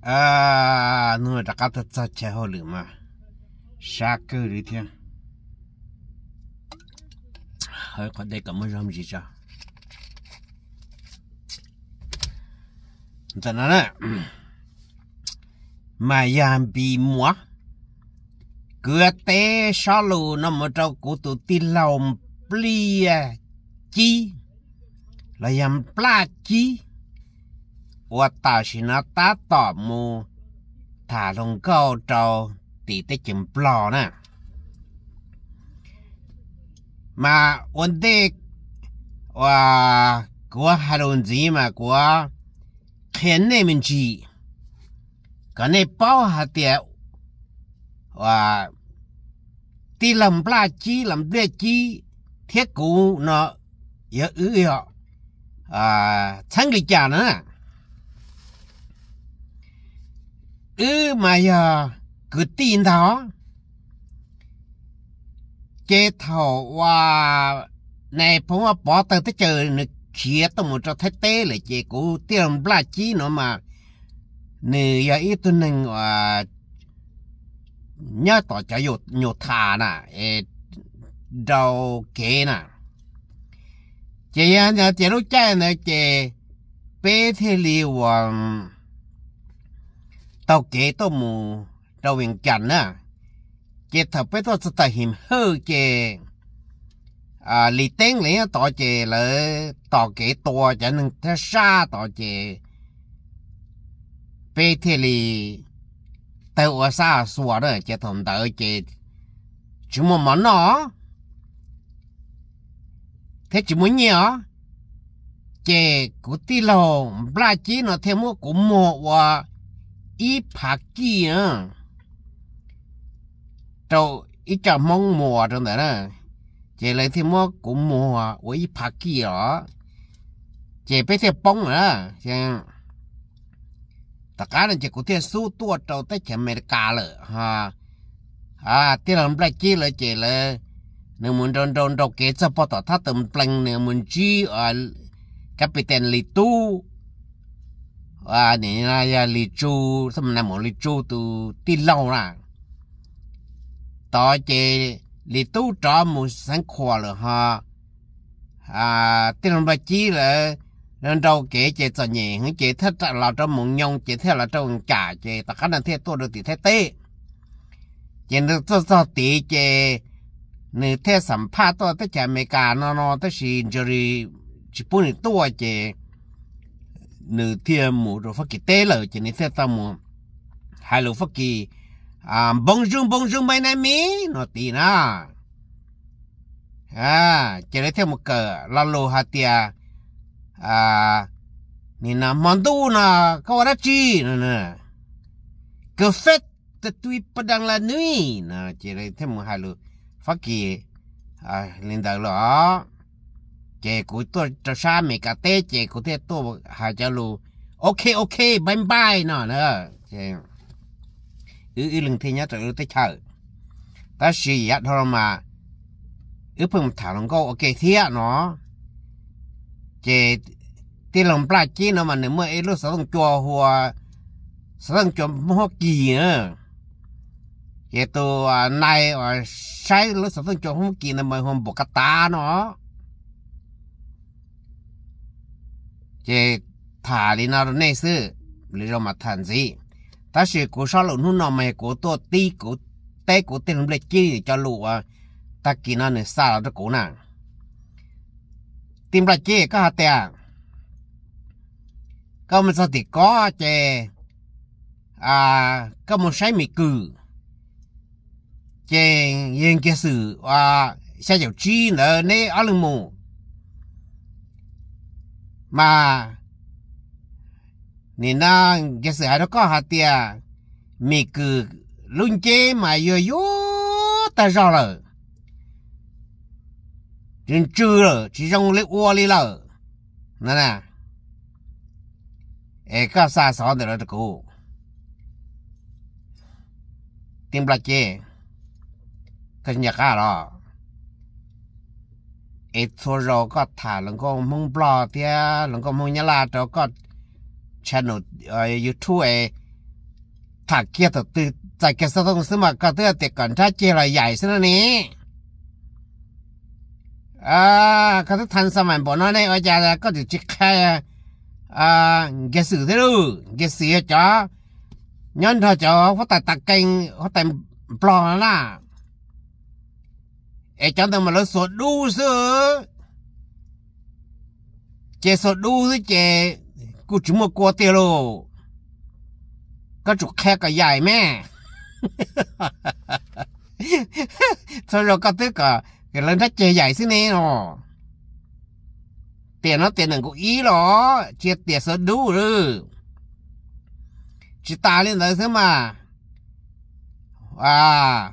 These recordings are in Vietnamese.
à nó đã cắt thật chế hồ lửa mà. Xa cơ đi thiên hơi có đây có mới làm gì cho. Cho nên nè. Mà yam bị mua cửa té sao lù nó mà trâu cụ tụ tin lòng plia chi. Là yam pla chi. 我倒是那打倒木，他龙高招地得进不了呢。mà vấn đề và của hà nội gì mà của khen này mình chỉ cái này bao hạt tiệt và đi làm ba chi làm bia chi thiết cụ nó yếu ư à chẳng lý trả nữa ư mà giờ, cứ tin đó. Chế thầu và này phong mà bỏ tới tới chờ nó kia tôi một cho thấy tế là chế cũ. Tiền bla chi nó mà nè giờ ít tôi nên à nhớ tỏ cho nhiều nhiều thà nè đầu kế à, nè chế nhà chế lúc chạy nè, chế bê thế li hoàng tàu kế tôi mù đầu viện chẳng à chế thập bé tôi sẽ tài hiểm hư chế à lì tên lý tỏ chế lỡ tỏ kế to cho nâng thế xa tỏ chế bé thế lì tàu ở xa xua đó chế thầm tàu chế chúng mà mắn nó. Thế chỉ muốn nhớ chế của tí lò bla chí nó thêm một của một của mùa và ít phát kỳ đó chế bé thêm bông nữa chứ tất cả là chế của thêm số tua trâu tới chế America rồi ha à tí lò bla chỉ là chế là nếu muốn đồn đồn đồn kế cho bỏ tỏ thắt tầm planh nếu muốn chi ở captain li tu à nè là ya li chu thầm nằm ở li chu tu tin lâu ra tỏ chế li tu cho một sáng khoa rồi ha à tin lòng bà chi là nên đâu kế chế cho nhẹ hứng chế thất là cho một nhông chế theo là trong cả chế tất cả là theo tôi được thì thế tê chế được cho cho tí chế 你太สัมภาษณ์ตัวแต่ à để là lì chú xem là một lì chú từ tí lâu ra tỏ chơi lì tu trọ một sáng khoa rồi ha à tí lòng ba chí là lần đầu kể chơi trò nhẹ hướng chế thất là trong một nhông chơi theo là trong cả chơi. ta khả năng thế tôi được thì thế tê chơi được tôi cho tê chơi nếu thế sầm pha tôi tới chơi mẹ cả nó nó tới xin chơi chỉ bún tôi chơi nữ thiên mù rồi phát kỳ tế lở chỉ nên xe tao mù. Hai lô phát kỳ à bông rung bông rung mấy nay mi nó tì na à chỉ nên theo một cờ, la lô hạt tia à nên là món tu na có ra chi, nè nè. Cơ phết tự tuy padang la nui, nè chỉ nên theo một hai lô phát kỳ à lên đầu lo chị của tôi cho xa mẹ cả tê chị của thế tôi hà cho lù. Ok ok, bye bye nọ nữa chị ư ư lần thứ nhất rồi tới chờ. Ta chỉ ya thôi mà. Ư phun thả lòng câu ok thế nó. Chị tiền lòng bạc chi nó mà nếu mà ấy, lúc sáu đồng chùa hoa sáu đồng chùa hoa nữa vậy tôi này sai lúc sáu đồng chùa hoa nó là mày hôm bồ cát nó. Cái thả đi nào này sư lý do mà thành gì ta sẽ cố sao lúc nó nào mày cố tổ tí cố té cố tiền lấy chi cho lũ à ta kỳ nó này xa là cố nàng tìm ra chi có hạt tè có một số thì có chè à có một sai mì cử chèn yên kia sự à sẽ chịu chi nữa nè ở lưng mù mà nên na cái sự đó có hạt tiền mì cứ luôn chế mà yo yo ta rõ rồi trên chưa rồi chỉ trong lấy ô đi rồi nè nè. Ê cái sao sao được rồi cô. Tìm lại chế cái nhà cả เอ้ทัวราก็ถ่ายหลังก็มึงปลอเตี้ยหลังก็มึงยะลาเราก็ชนดเอ่อยูทูบไอ้ถักเกียร์ตัวตื่จากเกียร์สตงสมัครก็เตือเด็กก่อนถ้าเจรใหญ่ซะนะนี้อ่าก็ต้องทันสมัยบ่อนในอาจารย์ก็จะจิกแค่อ่าเกสือเท่รู้เกสือจ้อย้อนท้อจ้อเขาแต่ตักเก่งเขาแต่ปลอแล้วล่ะ ai chẳng thằng mà nó sổ đu sơ. Chè sổ đu sơ chè cú chúng một cua tiêu lô. Có chục khe cả dài mẹ. Thôi rồi có tức cả cái lần thách chè dài xí nè. Nọ tiền nó tiền đừng có ý lo, chè tiền sơ đu rồi chỉ ta lên đấy thế mà. À.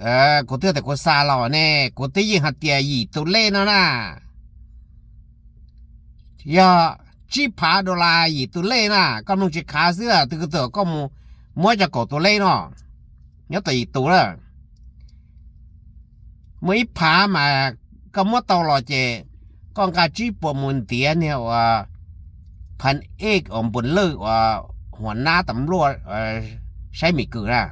เออกูเตือแต่กูซาหล่อแน่กูตียิงหัดเตียยีตัวเล่นนะนยอจีพาดอลายีตัวเล่นนะก็มึงจะขาเสือตัวตัก็มึงมัวจะกดตัวเล่นเนาะยัดตีตัวละมึงพามาก็มัวตลอดเจก็การจีปมุนเตียเนี่ยว่าพันเอกอมบนเลิกว่าหัวหน้าตำรวจใช้มีกือนะ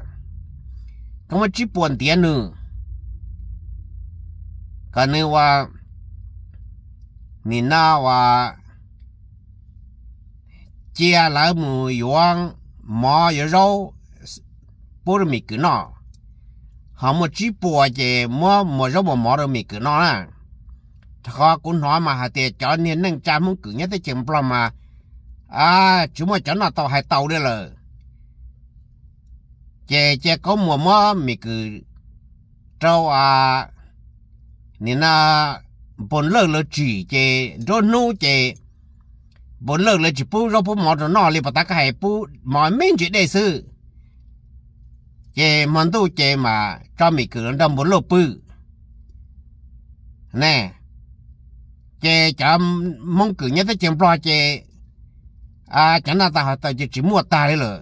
า một chỉ bùa chè mò mò rau mò mò được mì cứ nọ à họ cũng nói mà họ tiệt cho nên nâng cha muốn cứ nhớ tới chuyện plom mà à chúng mà cho nó tàu hai tàu đây rồi chè chè có mùa mò mì cứ trâu à nên là bốn lợn lợn chỉ chè rô nu chè bốn lợn lợn chỉ pu rô pu mò rồi nọ li bà ta cái hay pu mò mình chỉ để sư. Chè mòn tu chè mà cho mì cứ đâm bốn lợn pu nè chè chấm mong cử nhớ tới chèm lo chè à chẳng là ta hỏi ta chỉ mua ta đấy rồi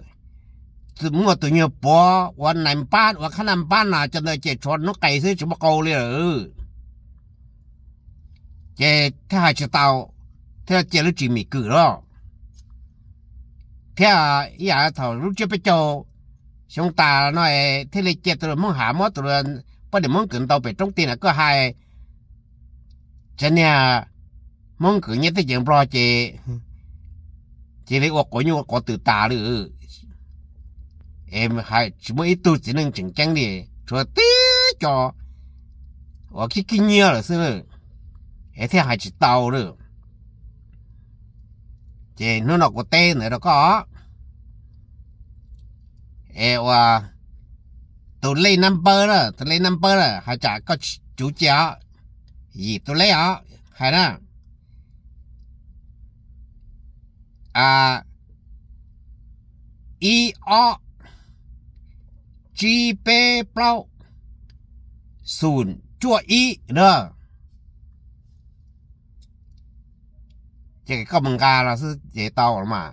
เกินดำบนโลปื้อแน่เจจำมงกือเนี่ยถ้าเจมปลอเจอ่าจันนาตาตาจะจิมัวตาเลยเลยมัวตัวเนี่ยปอวันไหนป้านวันขนำป้านน่ะจะเลยเจชนนกไก่ซื้อจิบกอเลยเออเจถ้าหาจะเตา thế chỉ là chỉ mì cử đó thế à giờ thầu lúc chưa biết cho chúng ta nói thế là chết rồi muốn hạ mất rồi bắt đầu muốn cử tàu về trong tiền là có hai cho nên muốn cử nhất thế chuyện bao chị chị lấy ốc của nhau có từ ta nữa em hai, chỉ mới tu chỉ nên chỉnh trang đi. Cho tí cho. Và khi kinh nghiệm là xưa em thế hai chỉ tàu rồi chỉ nó nó có tên nữa đó có. Ê và tôi lấy number đó, tôi lấy number đó. Hai chả có chủ chả gì tôi lấy á? Hay nè à. E o chi pe plau sùn chua y nữa chỉ có bằng gà là sư chế tàu mà.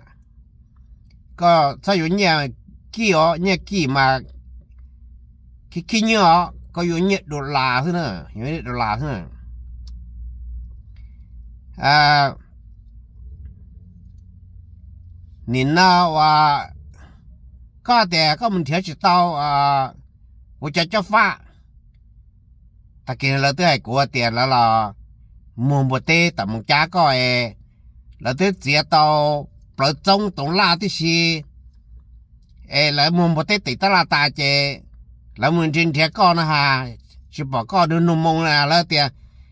Có, sao yếu nhà kia ó nhà kia mà khi khi nhớ ó có yếu nhà đồ là thế nữa yếu nhiệt độ là thế nữa à nhìn nào à có thể có mình thiếu chỉ tao à của cho cho pha ta kia là thứ hai của tiền là là mua một tê tầm cha coi. Là thứ chia tao bờ trong tổng la thứ gì ê là mua một tê tết ta là ta chè là muốn trên thiệt con ha chỉ bỏ con đưa nụ mông là là tiền.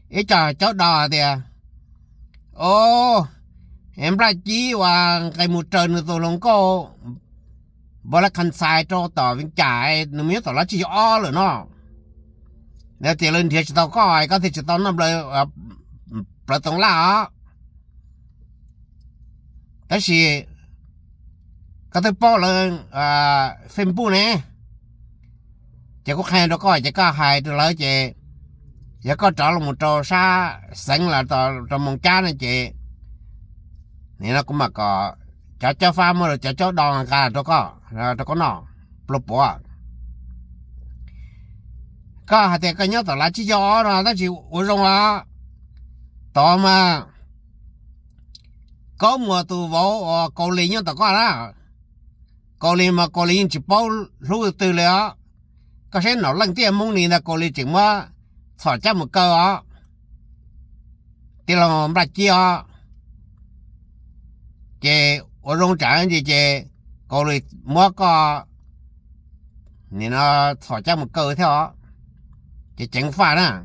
Ý cho cháu đò tiền. Ô em ra chỉ và cái một trời nữa tôi lòng cô bỏ là khăn sai cho tỏ vinh chạy nó miết tỏ lá chỉ o rồi nó. Nếu tiền lên thiệt tao coi có thể chỉ tao nằm lại bờ tổng la là có thể bỏ lên à phim bu nè. Chỉ có hai đó coi chỉ có hai tôi lấy chị. Chỉ có trả là một trò sa sinh là trò trò mong cha này chị. Nên nó cũng mà có cho cho pha mà rồi cho cho đòn cả đó có ta có nọ lục bộ à. có hạt cái nhớ tao là chỉ cho là ta chỉ uống rong là to mà, có mùa tù vô ờ, cầu lý nhớ tao có à đó. Cầu lý mà cầu lý chỉ bao lúc từ lẽ có sẽ nó lần tiền mong này là cầu lý chỉ mà thọ cho một câu á. Thì là mà chia chế uống rong trạng gì chế có rồi mua có nên nó ờ, thỏ chắc một cơ theo cái chính phản à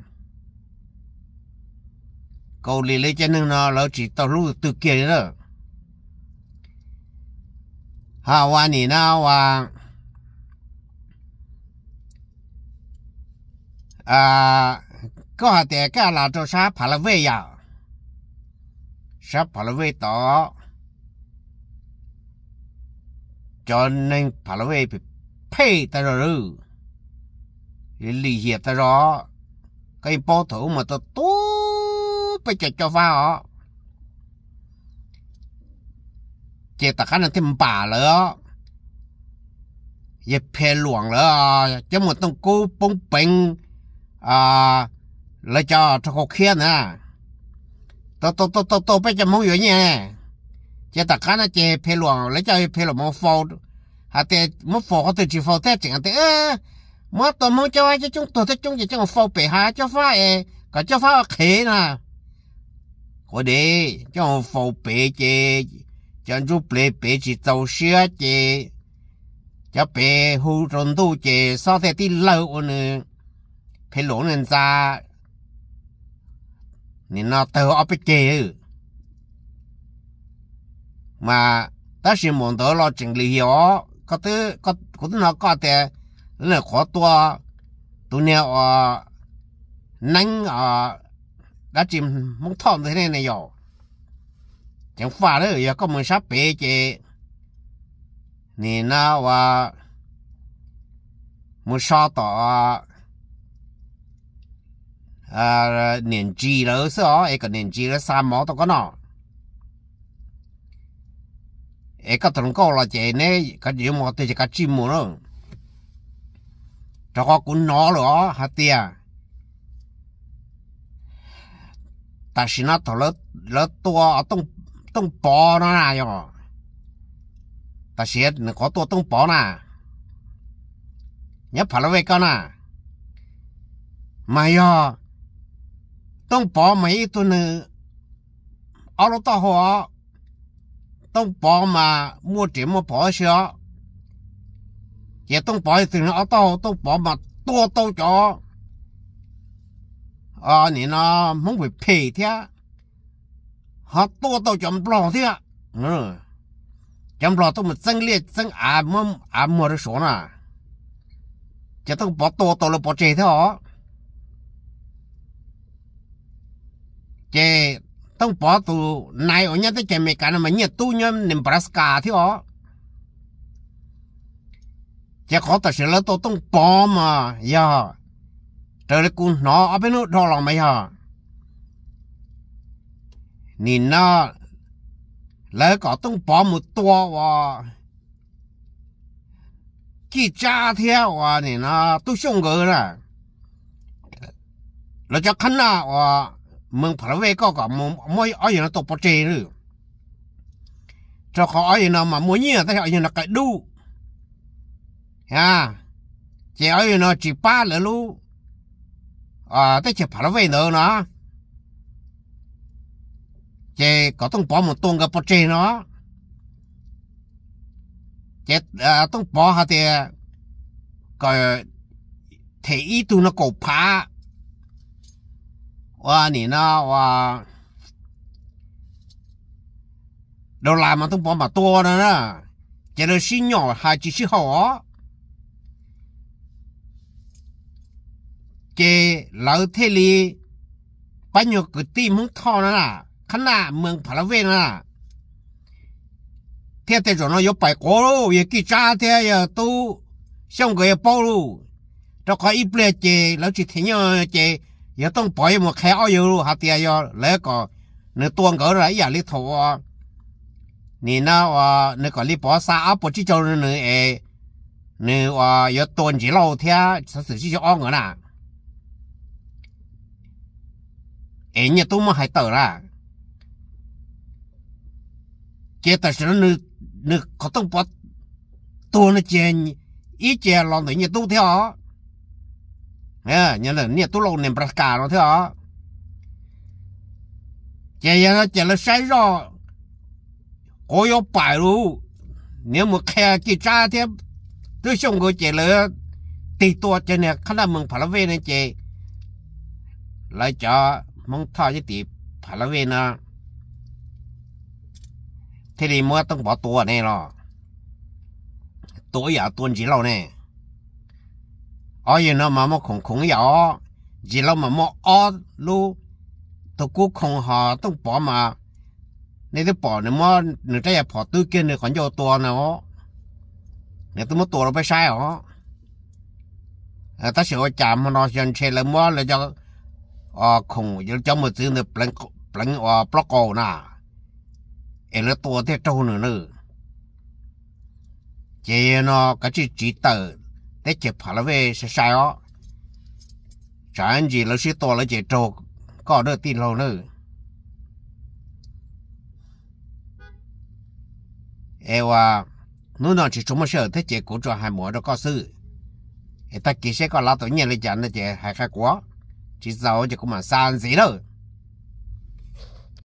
cầu lì lấy chân nên ờ, nó nó chỉ tao lúc từ kia đó. Hà hoa ni na hoa. À có hạt để cái là cho sa phá là về ya sa phá là về đó cho nên phá là về bị phê ta rồi lý hiệp ta rồi cái bao thủ mà tao tốt bây giờ cho vào. Chỉ ta khả năng thêm bà nữa ye phê luồng nữa chứ một tông cố bông bình à lấy cho cho cô kia nè tôi tôi tôi tôi tôi bây giờ muốn gì nhỉ chỉ ta khả nó chỉ phê luồng, lấy cho phê luồng một phô. Hà tê, một phô có từ chỉ phô thế chẳng tê ơ mà tôi muốn cho ai cho chúng, tôi thế chúng chỉ cho một phô bể hà cho phá ê cả cho phá khế nè. Có đi, cho một phô bể chỉ cho chú bể bể chỉ tàu xe chỉ cho bể hú tròn tu chỉ sao thế đi lâu nữa phải lỗ nên ra. Nên nó tàu ở bên kia mà ta chỉ muốn đó lo chỉnh lý hiểu. Có thứ, có có thứ nào có thể là khó tua. Tụi nhau ờ nắng ờ đã chìm muốn thon thế này này rồi chẳng phải là giờ có mình sắp bể chứ. Nè na và muốn sao tỏ à niên chi đó sao ấy cái niên chi là sao máu tao có nó ấy cái thằng cô là chị này cái gì mà tôi chỉ cái chim mà nó cho có cũng nó rồi hả tia à? ta xin nó thằng lớn lớn tua, tông tông bò nó nè yo ta xin nó có to tông bò nè. Nhớ phải là về con à mà yo tông bò mấy tuần nữa ở đâu tao hoa tông bò mà mua tiền mua bò xưa giờ tông bò thì nó tao tông mà tua tao cho à ờ, nè nó muốn bị phê thế. Họ tua tao chấm bò thế. Ừ. Chấm bò tao mà chân liệt chân à mua à mua được số nè giờ tông bò tua tao là bò chế thế hả? Chế tông bỏ tù, này, ở nhà tới chế cả nó mà nhiệt tu nhom Nebraska thì ó chế khó ta sẽ lỡ tôi tông bỏ mà, giờ. Trời đất cũng nó ở bên đó đó là mấy ha nhìn nó lỡ có tông bỏ một tua và chỉ cha theo và nhìn nó tôi xong rồi nè. Là cho khăn nào và mình phải về có cả mỗi ở nhà nó tổ bò chê nữa cho họ ở nhà mà mỗi nhiều tới ở nhà nó cái đu ha chỉ ở nhà nó chỉ ba là lu à tới chỉ phải về nữa nó chỉ có tung bỏ một tung cái bò chê nó chỉ à tung bỏ hả thì cái thể ý tu nó cổ phá ว่านี่นะว่า ว่านี่นะว่าเราลามันต้องปอมมาตัวนะนะจะเราชิ้นหน่อหาจีชิ้นหัวเจเราเทลีปัญญกุตีมึงท่อนะนะขนาดเมืองพาราเวนะเทียแต่จอนยกไปโกโลยกีจ้าเทียตู้ช่างเกยเปาลูเราคอยอีเปลี่ยเจเราจิตเทียเจ giờ tông bỏi một khéo yêu hạt tiền yêu lấy có nửa tuần rồi giờ lấy thọ ờ, nè nó ờ, nửa còn lấy bỏ xa áp bỏ chỉ cho nửa ê nửa giờ tuần chỉ lâu thế sẽ sử chỉ cho ông nữa nè. Ê nhà tôi mà hay tờ ra. Chế tài sản nửa có tông bỏ tuần nó chèn ít chèn lòng để nhà theo à nhà là nhà tu lâu niệm bạc cả nó thế à chả là chả là say rồi. Có yếu bài luôn. Nếu mà khe chỉ cha thế tôi xong rồi chả là tì tua cho nè, khá là mừng phải là về này chả lại cho mong thọ chứ tỷ phải là về nữa thế thì nè. 而且呢，妈妈空空呀，几老妈妈二路都过空哈，都把嘛。你都bỏ nó mà nó trái bỏ tư kia nó còn cho to nó nó tôi mới to nó phải sai hả à ta sẽ chạm mà nó chân xe là mà là cho à không cho cho một chữ nó blank blank à block cổ nè em nó to thế trâu nữa nữa chỉ nó cái chỉ chỉ tờ Để chỉ phá về sẽ sai ó, đó chẳng gì là sẽ to là chị trâu có được tin lâu nữa. Em wa nó nó chỉ chúng mà sợ thế chị của cho hai mùa đó có sự ê ta kỹ sẽ có lão tổ nhiên lên chẳng là chị hai khai quá. Chỉ giàu chị cũng mà san gì đâu